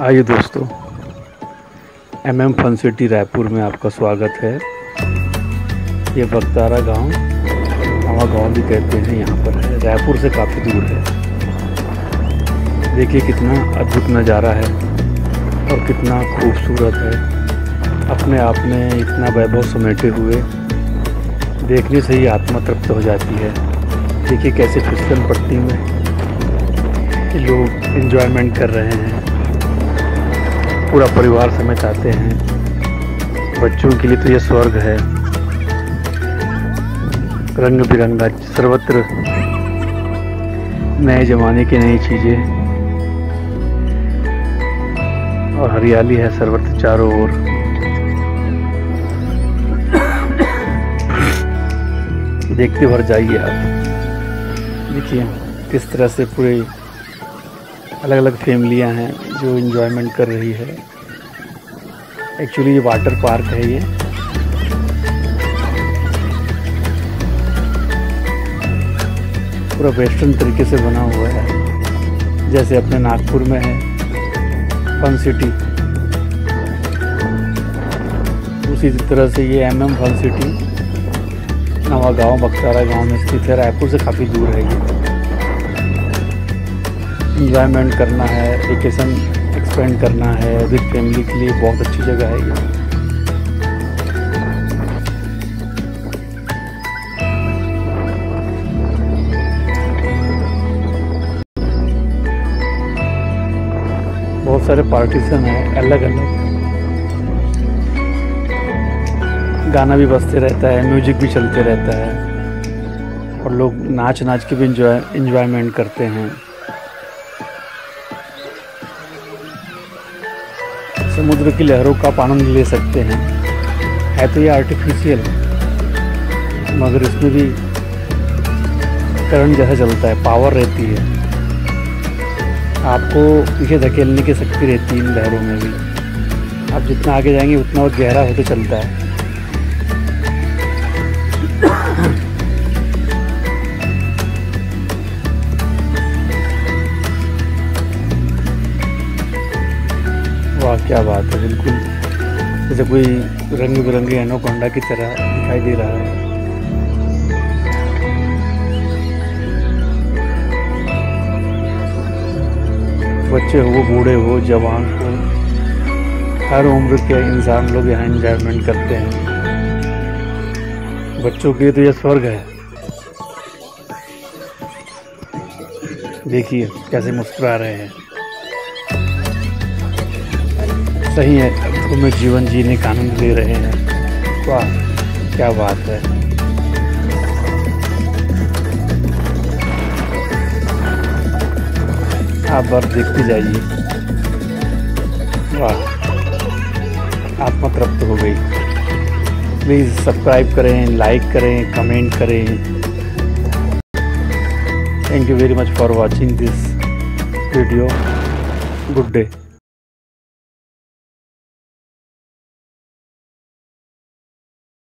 आइए दोस्तों M M fun city Raipur में आपका स्वागत है। ये बगतारा गाँव, नवा गाँव भी कहते हैं, यहाँ पर है। रायपुर से काफ़ी दूर है। देखिए कितना अद्भुत नज़ारा है और कितना खूबसूरत है। अपने आप में इतना वैभव समेटे हुए, देखने से ही आत्मा तृप्त हो जाती है। देखिए कैसे फिसल पट्टी में लोग इन्जॉयमेंट कर रहे हैं। पूरा परिवार समेत आते हैं। बच्चों के लिए तो ये स्वर्ग है। रंग बिरंगा, सर्वत्र नए ज़माने की नई चीज़ें। और हरियाली है सर्वत्र चारों ओर। देखते भर जाइए आप। देखिए, किस तरह से पूरे अलग अलग फैमिलियाँ हैं जो इन्जॉयमेंट कर रही है। एक्चुअली ये वाटर पार्क है ये। पूरा वेस्टर्न तरीके से बना हुआ है। जैसे अपने नागपुर में है फन सिटी उसी तरह से ये एम एम फन सिटी नवा गाँव, बक्सारा गाँव में स्थित है। रायपुर से काफ़ी दूर है ये। इन्जॉयमेंट करना है वेकेशन एक्सपेंड करना है विद फैमिली के लिए बहुत अच्छी जगह है ये। बहुत सारे पार्टीशन है अलग अलग गाना भी बजते रहता है म्यूज़िक भी चलते रहता है। और लोग नाच नाच के भी इंजॉय इंजॉयमेंट करते हैं। समुद्र की लहरों का आनंद ले सकते हैं। है तो ये आर्टिफिशियल मगर इसमें भी करंट जैसा चलता है पावर रहती है। आपको पीछे धकेलने की शक्ति रहती है इन लहरों में भी। आप जितना आगे जाएँगे, उतना वो गहरा होते चलता है। वाह, क्या बात है, बिल्कुल। जैसे कोई रंग बिरंगे एनोकोंडा की तरह दिखाई दे रहा है। बच्चे हो, बूढ़े हो, जवान हो, हर उम्र के इंसान लोग यहाँ इंजॉयमेंट करते हैं। बच्चों के लिए तो यह स्वर्ग है। देखिए, कैसे मुस्कुरा रहे हैं। सही है में जीवन जीने का आनंद ले रहे हैं। वाह, क्या बात है। आप बार देखते जाइए। वाह आत्मा तृप्त हो गई। प्लीज़ सब्सक्राइब करें, लाइक करें, कमेंट करें। Thank you very much for watching this video good day